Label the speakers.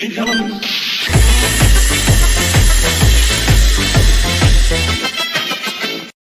Speaker 1: Hey,